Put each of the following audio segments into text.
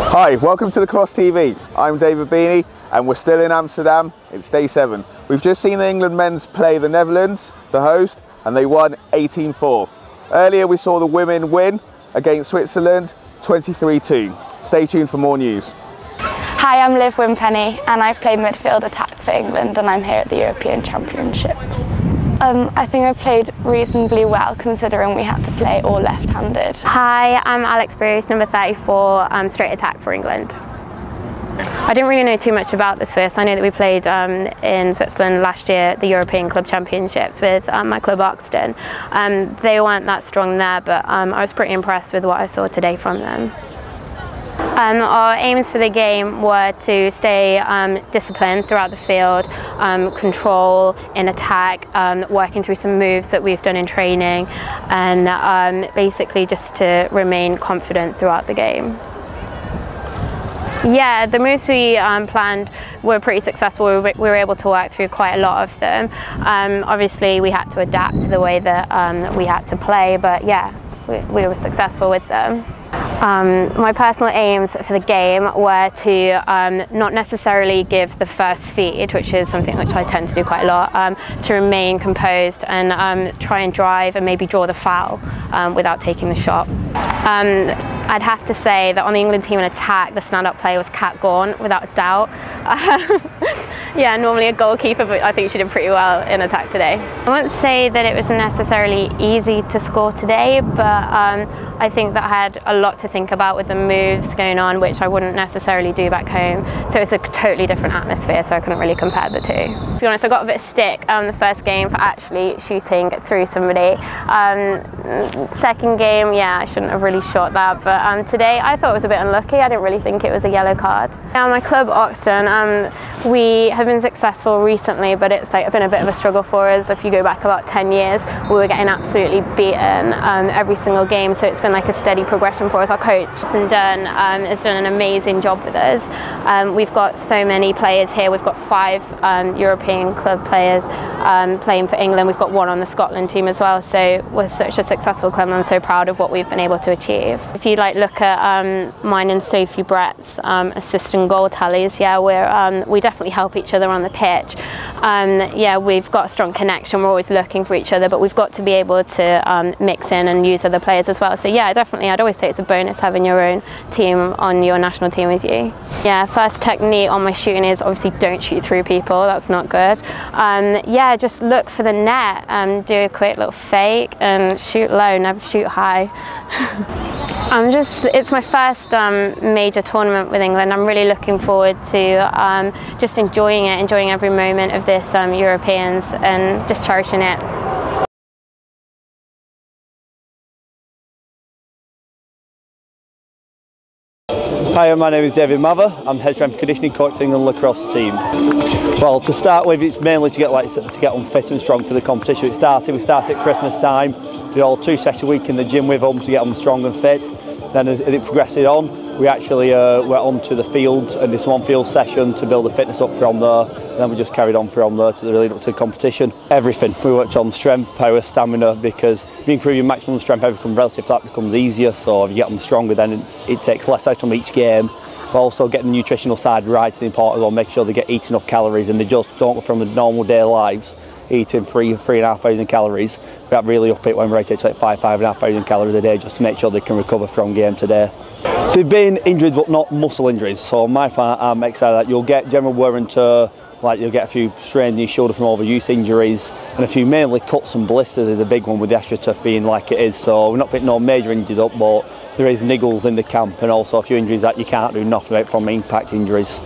Hi, welcome to Lacrosse TV. I'm David Beanie and we're still in Amsterdam. It's day seven. We've just seen the England men's play the Netherlands, the host, and they won 18-4. Earlier we saw the women win against Switzerland 23-2. Stay tuned for more news. Hi, I'm Liv Wimpenny and I play midfield attack for England and I'm here at the European Championships. Um, I think I played reasonably well considering we had to play all left-handed. Hi, I'm Alex Bruce, number 34, um, straight attack for England. I didn't really know too much about the Swiss. I know that we played um, in Switzerland last year at the European Club Championships with um, my club Oxton. Um, they weren't that strong there, but um, I was pretty impressed with what I saw today from them. Um, our aims for the game were to stay um, disciplined throughout the field, um, control in attack, um, working through some moves that we've done in training, and um, basically just to remain confident throughout the game. Yeah, the moves we um, planned were pretty successful. We were, we were, able to work through quite a lot of them. Um, obviously, we had to adapt to the way that um, we had to play, but yeah, we, we were successful with them. Um, my personal aims for the game were to um, not necessarily give the first feed, which is something which I tend to do quite a lot, um, to remain composed and um, try and drive and maybe draw the foul um, without taking the shot. Um, I'd have to say that on the England team in attack, the stand-up player was Kat Gawn, without a doubt. yeah, normally a goalkeeper, but I think she did pretty well in attack today. I won't say that it was necessarily easy to score today, but I think that I had a lot to think about with the moves going on, which I wouldn't necessarily do back home. So it's a totally different atmosphere, so I couldn't really compare the two. To be honest, I got a bit of stick um, the first game for actually shooting through somebody. Um, second game, yeah, I shouldn't have really shot that, but um, today I thought it was a bit unlucky. I didn't really think it was a yellow card. Now my club Oxton, um, we have been successful recently, but it's like been a bit of a struggle for us. If you go back about 10 years, we were getting absolutely beaten um, every single game, so it's been like a steady progression for us. Our coach, St Dunn, um, has done an amazing job with us. Um, we've got so many players here. We've got five um, European club players playing for England. We've got one on the Scotland team as well. So we're such a successful club and I'm so proud of what we've been able to achieve. If you like look at um, mine and Sophie Brett's um, assistant goal tallies, yeah, we're, we definitely help each other on the pitch. yeah, we've got a strong connection. We're always looking for each other, but we've got to be able to mix in and use other players as well. So yeah, definitely, I'd always say it's a bonus having your own team on your national team with you. Yeah, first technique on my shooting is obviously don't shoot through people, that's not good. Um, yeah, just look for the net, um, do a quick little fake and shoot low, never shoot high. I'm just, it's my first um, major tournament with England. I'm really looking forward to um, just enjoying it, enjoying every moment of this um, Europeans and just cherishing it. Hi, my name is David Mather. I'm head strength conditioning coach for England lacrosse team. Well, to start with, it's mainly to get like to get and strong for the competition. It started. We started at Christmas time. Did all two sessions a week in the gym with them to get them strong and fit. Then as it progressed on, we actually uh, went on to the field and did one field session to build the fitness up from there. And then we just carried on from there to the lead up to the competition. Everything. We worked on strength, power, stamina because if you improve your maximum strength, everything relative that becomes easier. So if you get them stronger, then it takes less out from each game. But also getting the nutritional side right is important. Well, make sure they get eat enough calories and they just don't go from the normal day lives eating three, three and a half thousand calories. We have really up it when we're to like five, five and a half thousand calories a day just to make sure they can recover from game today. They've been injured but not muscle injuries. So on my part, I'm excited that you'll get general wear and tear, like you'll get a few strained in your shoulder from overuse injuries and a few mainly cuts and blisters is a big one with the AstroTurf being like it is. So we're not putting no major injuries up but there is niggles in the camp and also a few injuries that you can't do nothing about from impact injuries.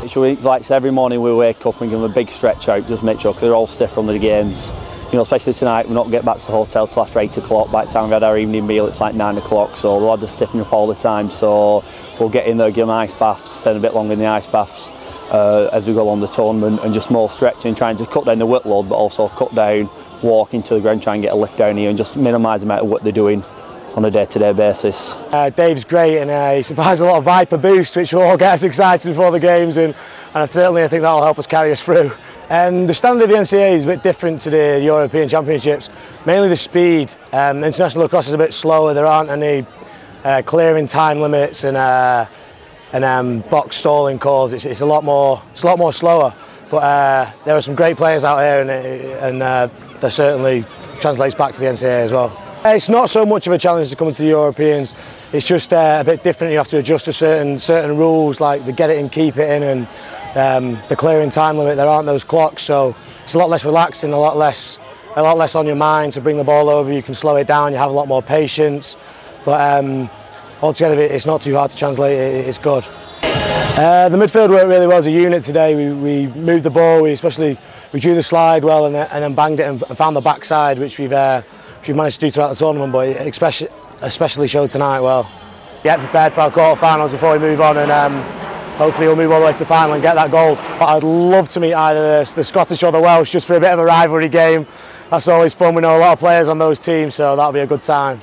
Like so every morning we wake up and give them a big stretch out, just make sure because they're all stiff from the games. You know, especially tonight, we're not get back to the hotel till after eight o'clock. By the time we've had our evening meal, it's like nine o'clock. So the lads are stiffening up all the time. So we'll get in there, give them ice baths, spend a bit longer in the ice baths uh, as we go along the tournament, and just more stretching, trying to cut down the workload, but also cut down walking to the ground, try and get a lift down here, and just minimise the amount of work they're doing on a day-to-day -day basis. Uh, Dave's great and uh, he supplies a lot of Viper boost which will all get us excited before the games and, and certainly I think that will help us carry us through. And the standard of the NCAA is a bit different to the European Championships, mainly the speed. Um, international lacrosse is a bit slower, there aren't any uh, clearing time limits and uh, and um, box stalling calls. It's, it's a lot more it's a lot more slower. But uh, there are some great players out here, and, and uh, that certainly translates back to the NCAA as well. It's not so much of a challenge to come to the Europeans. It's just uh, a bit different. You have to adjust to certain certain rules, like the get it and keep it in, and um, the clearing time limit. There aren't those clocks, so it's a lot less relaxed and a lot less a lot less on your mind to bring the ball over. You can slow it down. You have a lot more patience. But um, altogether, it's not too hard to translate. It's good. Uh, the midfield worked really well as a unit today. We, we moved the ball. We especially we drew the slide well and, and then banged it and, found the backside, which we've uh, which managed to do throughout the tournament. But especially especially showed tonight well. Get prepared for our quarter-finals before we move on and. Um, hopefully we'll move all the way to the final and get that gold. But I'd love to meet either the, the Scottish or the Welsh just for a bit of a rivalry game. That's always fun. We know a lot of players on those teams, so that'll be a good time.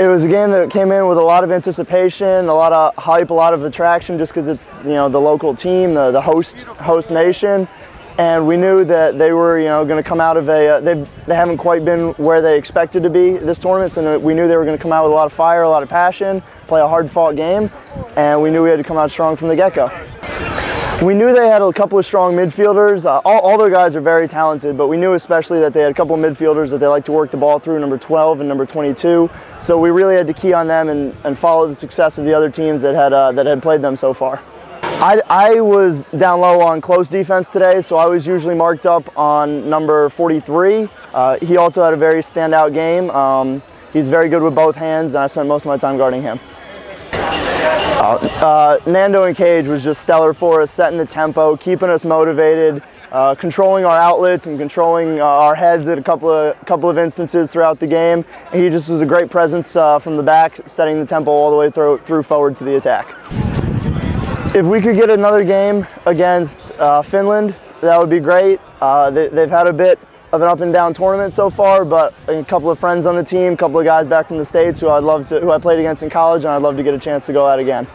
It was a game that came in with a lot of anticipation, a lot of hype, a lot of attraction, just because it's you know the local team, the, the host host nation, and we knew that they were you know going to come out of a uh, they they haven't quite been where they expected to be this tournament, so we knew they were going to come out with a lot of fire, a lot of passion, play a hard fought game, and we knew we had to come out strong from the get go. We knew they had a couple of strong midfielders. Uh, all, all, their guys are very talented, but we knew especially that they had a couple of midfielders that they like to work the ball through, number 12 and number 22. So we really had to key on them and, and follow the success of the other teams that had, uh, that had played them so far. I, I, was down low on close defense today, so I was usually marked up on number 43. Uh, he also had a very standout game. Um, he's very good with both hands, and I spent most of my time guarding him. Uh, Nando and Cage was just stellar for us, setting the tempo, keeping us motivated, uh, controlling our outlets and controlling uh, our heads at a couple of couple of instances throughout the game. he just was a great presence uh, from the back, setting the tempo all the way through, through forward to the attack. If we could get another game against uh, Finland, that would be great. Uh, they, they've had a bit of an up and down tournament so far, but a couple of friends on the team, a couple of guys back from the States who I'd love to, who I played against in college, and I'd love to get a chance to go out again.